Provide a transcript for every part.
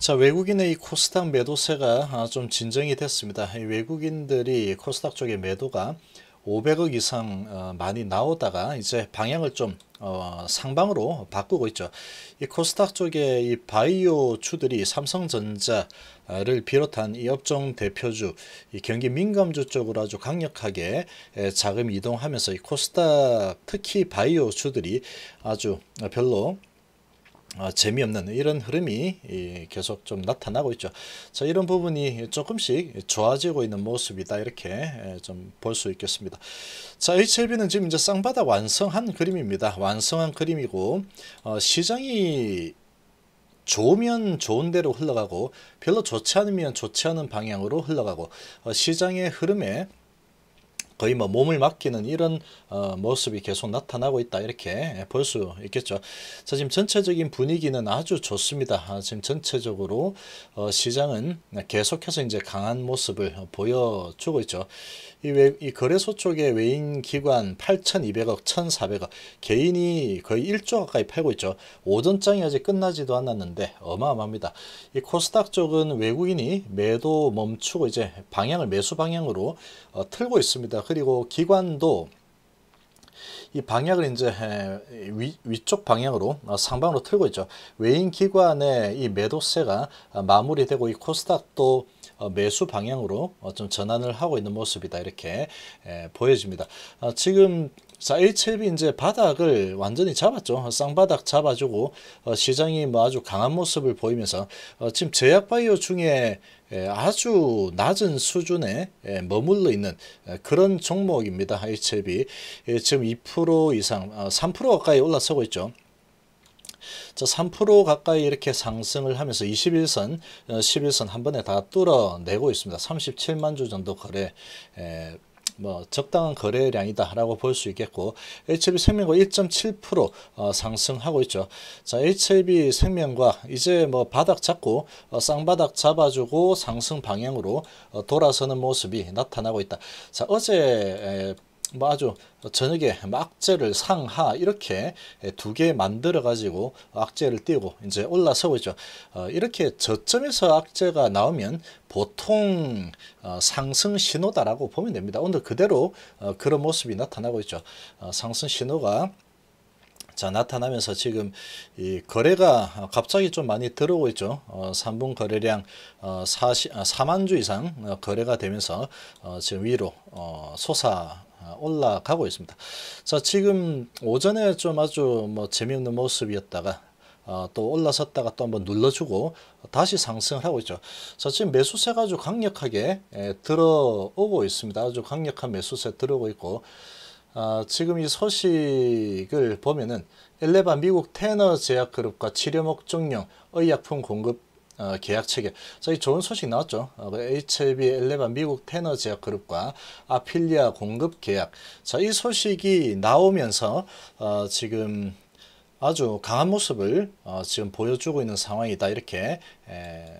자 외국인의 이 코스닥 매도세가 아, 좀 진정이 됐습니다. 이 외국인들이 코스닥 쪽의 매도가 500억 이상 어, 많이 나오다가 이제 방향을 좀 어, 상방으로 바꾸고 있죠. 이 코스닥 쪽에 이 바이오 주들이 삼성전자를 비롯한 이 업종 대표주, 이 경기 민감주 쪽으로 아주 강력하게 에, 자금 이동하면서 이 코스닥 특히 바이오 주들이 아주 별로 어, 재미없는 이런 흐름이 계속 좀 나타나고 있죠. 자, 이런 부분이 조금씩 좋아지고 있는 모습이다. 이렇게 좀 볼 수 있겠습니다. 자, HLB는 지금 이제 쌍바닥 완성한 그림입니다. 완성한 그림이고, 어, 시장이 좋으면 좋은 대로 흘러가고, 별로 좋지 않으면 좋지 않은 방향으로 흘러가고, 어, 시장의 흐름에 거의 뭐 몸을 맡기는 이런 어, 모습이 계속 나타나고 있다 이렇게 볼 수 있겠죠. 자 지금 전체적인 분위기는 아주 좋습니다. 아, 지금 전체적으로 어, 시장은 계속해서 이제 강한 모습을 보여주고 있죠. 이, 외, 이 거래소 쪽에 외인 기관 8,200억, 1,400억, 개인이 거의 1조 가까이 팔고 있죠. 오전장이 아직 끝나지도 않았는데 어마어마합니다. 이 코스닥 쪽은 외국인이 매도 멈추고 이제 방향을 매수 방향으로 어, 틀고 있습니다. 그리고 기관도 이 방향을 이제 위, 위쪽 방향으로 어, 상방으로 틀고 있죠. 외인 기관의 이 매도세가 어, 마무리되고 이 코스닥도 어, 매수 방향으로 좀 전환을 하고 있는 모습이다 이렇게 보여집니다. 지금 자, HLB 이제 바닥을 완전히 잡았죠. 쌍바닥 잡아주고 어, 시장이 뭐 아주 강한 모습을 보이면서 어, 지금 제약바이오 중에 에, 아주 낮은 수준에 에, 머물러 있는 에, 그런 종목입니다. HLB 지금 2% 이상, 어, 3% 가까이 올라서고 있죠. 자, 3% 가까이 이렇게 상승을 하면서 21선, 11선 한 번에 다 뚫어내고 있습니다. 37만 주 정도 거래 뭐 적당한 거래량이다라고 볼 수 있겠고 HLB 생명과 1.7% 어, 상승하고 있죠. 자, HLB 생명과 이제 뭐 바닥 잡고 어, 쌍바닥 잡아주고 상승 방향으로 어, 돌아서는 모습이 나타나고 있다. 자, 어제 에, 뭐 아주 저녁에 악재를 상하 이렇게 두 개 만들어 가지고 악재를 띄우고 이제 올라서고 있죠. 어, 이렇게 저점에서 악재가 나오면 보통 어, 상승 신호다라고 보면 됩니다. 오늘 그대로 어, 그런 모습이 나타나고 있죠. 어, 상승 신호가 자 나타나면서 지금 이 거래가 갑자기 좀 많이 들어오고 있죠. 어, 3분 거래량 어, 40, 4만 주 이상 어, 거래가 되면서 어, 지금 위로 어, 솟아 아, 올라가고 있습니다. 자, 지금 오전에 좀 아주 뭐 재미없는 모습이었다가 어, 또 올라섰다가 또 한번 눌러주고 다시 상승을 하고 있죠. 자, 지금 매수세가 아주 강력하게 에, 들어오고 있습니다. 아주 강력한 매수세 들어오고 있고 아, 지금 이 소식을 보면은 엘레바 미국 테너 제약그룹과 치료 목적용 의약품 공급 어, 계약 체결. 저희 좋은 소식 나왔죠. 어, HLB 엘레바 미국 테너 제약 그룹과 아필리아 공급 계약. 자, 이 소식이 나오면서 어, 지금 아주 강한 모습을 어, 지금 보여주고 있는 상황이다 이렇게 에,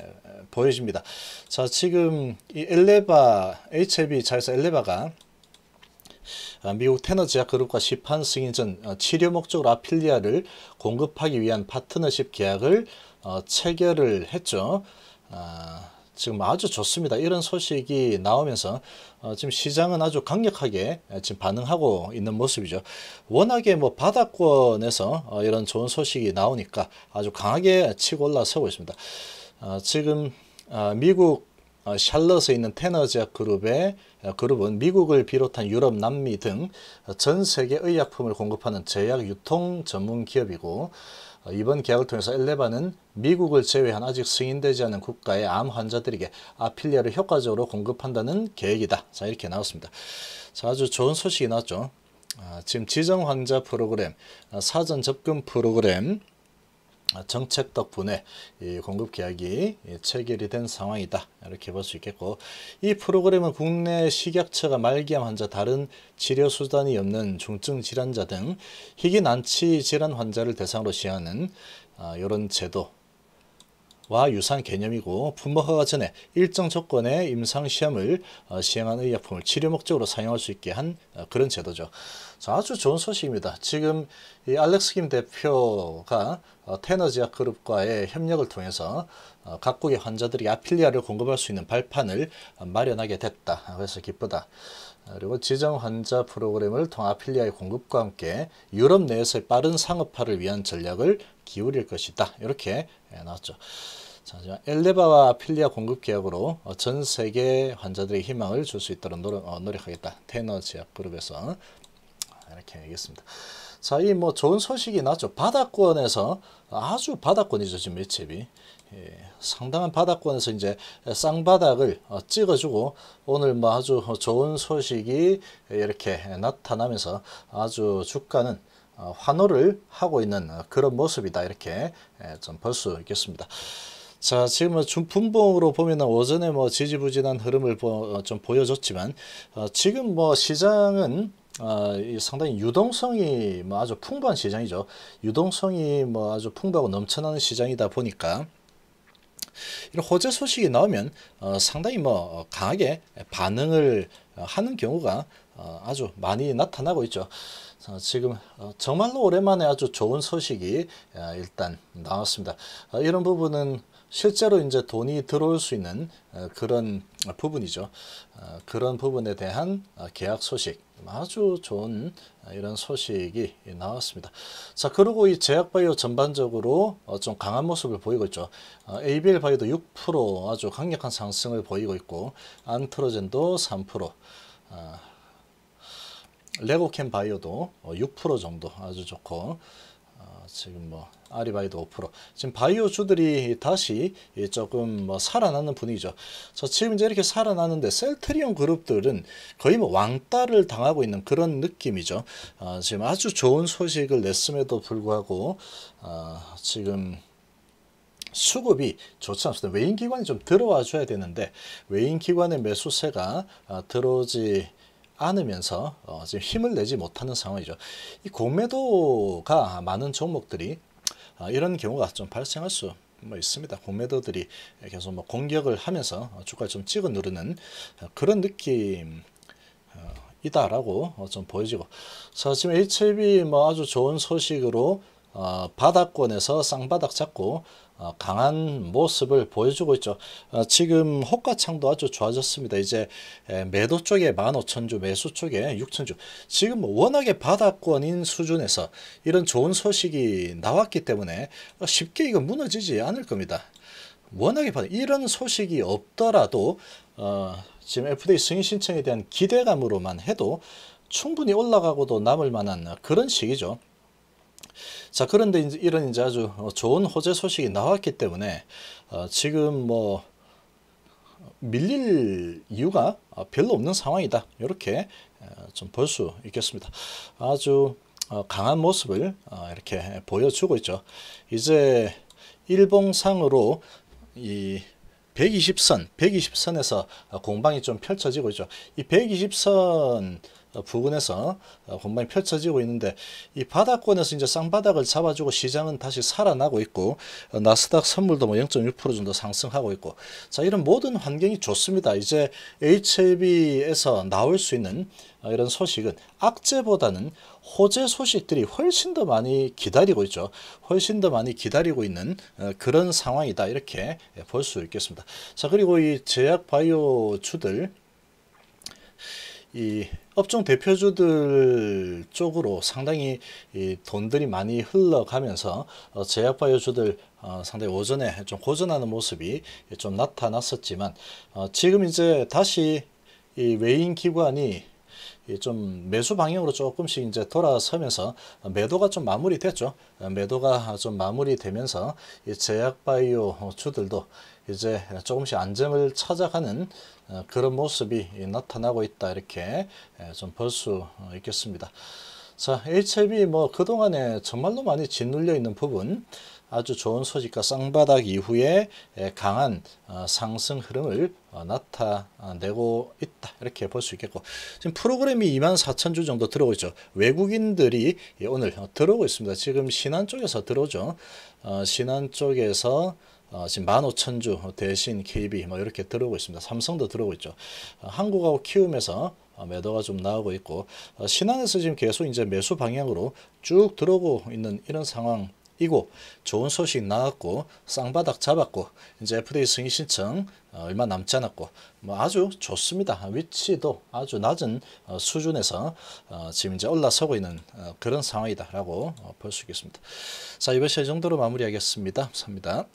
보여집니다. 자 지금 이 엘레바 HLB 자회사 엘레바가 어, 미국 테너 제약 그룹과 시판 승인 전 어, 치료 목적으로 아필리아를 공급하기 위한 파트너십 계약을 어, 체결을 했죠. 아, 지금 아주 좋습니다. 이런 소식이 나오면서 어, 지금 시장은 아주 강력하게 지금 반응하고 있는 모습이죠. 워낙에 뭐 바닥권에서 어, 이런 좋은 소식이 나오니까 아주 강하게 치고 올라서고 있습니다. 어, 지금 어, 미국 어, 샬럿에 있는 테너제약 그룹의 어, 그룹은 미국을 비롯한 유럽, 남미 등 전 세계 의약품을 공급하는 제약 유통 전문 기업이고 어, 이번 계약을 통해서 엘레바는 미국을 제외한 아직 승인되지 않은 국가의 암 환자들에게 아필리아를 효과적으로 공급한다는 계획이다. 자 이렇게 나왔습니다. 자 아주 좋은 소식이 나왔죠. 아, 지금 지정 환자 프로그램, 아, 사전 접근 프로그램, 정책 덕분에 공급 계약이 체결이 된 상황이다. 이렇게 볼 수 있겠고 이 프로그램은 국내 식약처가 말기암 환자 다른 치료 수단이 없는 중증 질환자 등 희귀 난치 질환 환자를 대상으로 시행하는 이런 아, 제도 와 유사한 개념이고 품목 허가 전에 일정 조건의 임상 시험을 어, 시행한 의약품을 치료 목적으로 사용할 수 있게 한 어, 그런 제도죠. 자, 아주 좋은 소식입니다. 지금 이 알렉스 김 대표가 어, 테너지아 그룹과의 협력을 통해서 어, 각국의 환자들이 아필리아를 공급할 수 있는 발판을 마련하게 됐다. 그래서 기쁘다. 그리고 지정 환자 프로그램을 통한 아필리아의 공급과 함께 유럽 내에서의 빠른 상업화를 위한 전략을 기울일 것이다. 이렇게 예, 나왔죠. 자, 엘레바와 아필리아 공급 계약으로 어, 전 세계 환자들의 희망을 줄 수 있도록 노력, 어, 노력 하겠다. 테너 제약 그룹에서 이렇게 얘기했습니다. 자, 이 뭐 좋은 소식이 나죠. 바다권에서 아주 바다권이죠, 지금 매체비. 예, 상당한 바다권에서 이제 쌍바닥을 어, 찍어주고 오늘 뭐 아주 좋은 소식이 이렇게 나타나면서 아주 주가는 어, 환호를 하고 있는 그런 모습이다 이렇게 예, 좀볼 수 있겠습니다. 자, 지금 뭐 분봉으로 보면 오전에 뭐 지지부진한 흐름을 보, 좀 보여줬지만 어, 지금 뭐 시장은 어, 상당히 유동성이 뭐 아주 풍부한 시장이죠. 유동성이 뭐 아주 풍부하고 넘쳐나는 시장이다 보니까 이런 호재 소식이 나오면 어, 상당히 뭐 강하게 반응을 하는 경우가 어, 아주 많이 나타나고 있죠. 어, 지금 어, 정말로 오랜만에 아주 좋은 소식이 어, 일단 나왔습니다. 어, 이런 부분은 실제로 이제 돈이 들어올 수 있는 어, 그런 부분이죠. 어, 그런 부분에 대한 어, 계약 소식 아주 좋은 이런 소식이 나왔습니다. 자, 그리고 이 제약바이오 전반적으로 좀 강한 모습을 보이고 있죠. ABL 바이오도 6% 아주 강력한 상승을 보이고 있고 안트로젠도 3%, 레고캠 바이오도 6% 정도 아주 좋고 지금 뭐 아리바이도 5% 지금 바이오주들이 다시 조금 뭐 살아나는 분위기죠. 저 지금 이제 이렇게 살아나는데 셀트리온 그룹들은 거의 뭐 왕따를 당하고 있는 그런 느낌이죠. 어, 지금 아주 좋은 소식을 냈음에도 불구하고 어, 지금 수급이 좋지 않습니다. 외인 기관이 좀 들어와 줘야 되는데 외인 기관의 매수세가 어, 들어오지 않으면서 어, 지금 힘을 내지 못하는 상황이죠. 이 공매도가 많은 종목들이 어, 이런 경우가 좀 발생할 수 뭐 있습니다. 공매도들이 계속 뭐 공격을 하면서 주가를 좀 찍어 누르는 그런 느낌. 이다라고 좀 보여지고 자 지금 HLB 뭐 아주 좋은 소식으로 어, 바닥권에서 쌍바닥 잡고 어, 강한 모습을 보여주고 있죠. 어, 지금 호가창도 아주 좋아졌습니다. 이제 에, 매도 쪽에 15,000주, 매수 쪽에 6,000주. 지금 뭐 워낙에 바닥권인 수준에서 이런 좋은 소식이 나왔기 때문에 쉽게 이거 무너지지 않을 겁니다. 워낙에 바닥, 이런 소식이 없더라도 어, 지금 FDA 승인 신청에 대한 기대감으로만 해도 충분히 올라가고도 남을 만한 그런 시기죠. 자 그런데 이제 이런 이제 아주 좋은 호재 소식이 나왔기 때문에 어, 지금 뭐 밀릴 이유가 별로 없는 상황이다 이렇게 어, 좀볼 수 있겠습니다. 아주 어, 강한 모습을 어, 이렇게 보여주고 있죠. 이제 일봉상으로 이 120선, 120선에서 공방이 좀 펼쳐지고 있죠. 이 120선 어, 부근에서 어, 공방이 펼쳐지고 있는데 이 바닥권에서 이제 쌍바닥을 잡아주고 시장은 다시 살아나고 있고 어, 나스닥 선물도 뭐 0.6% 정도 상승하고 있고 자 이런 모든 환경이 좋습니다. 이제 HLB에서 나올 수 있는 이런 소식은 악재보다는 호재 소식들이 훨씬 더 많이 기다리고 있죠. 훨씬 더 많이 기다리고 있는 그런 상황이다. 이렇게 볼 수 있겠습니다. 자, 그리고 이 제약 바이오 주들 이 업종 대표주들 쪽으로 상당히 이 돈들이 많이 흘러가면서 어, 제약바이오주들 어, 상당히 오전에 좀 고전하는 모습이 좀 나타났었지만 어, 지금 이제 다시 이 외인 기관이 좀 매수 방향으로 조금씩 이제 돌아서면서 매도가 좀 마무리됐죠. 매도가 좀 마무리되면서 이 제약바이오 주들도 이제 조금씩 안정을 찾아가는 어, 그런 모습이 나타나고 있다 이렇게 좀 볼 수 있겠습니다. 자, HLB 뭐 그동안에 정말로 많이 짓눌려 있는 부분 아주 좋은 소식과 쌍바닥 이후에 강한 어, 상승 흐름을 어, 나타내고 있다 이렇게 볼 수 있겠고 지금 프로그램이 2만 4천 주 정도 들어오고 있죠. 외국인들이 오늘 들어오고 있습니다. 지금 신한 쪽에서 들어오죠. 신한 쪽에서 어, 지금 15,000주 대신 KB 뭐 이렇게 들어오고 있습니다. 삼성도 들어오고 있죠. 어, 한국하고 키움에서 어, 매도가 좀 나오고 있고 어, 신한에서 지금 계속 이제 매수 방향으로 쭉 들어오고 있는 이런 상황 이고 좋은 소식 나왔고 쌍바닥 잡았고 이제 FDA 승인 신청 어, 얼마 남지 않았고 뭐 아주 좋습니다. 위치도 아주 낮은 어, 수준에서 어, 지금 이제 올라서고 있는 어, 그런 상황이다라고 볼 수 있겠습니다. 자 이번 시이 정도로 마무리하겠습니다. 감사합니다.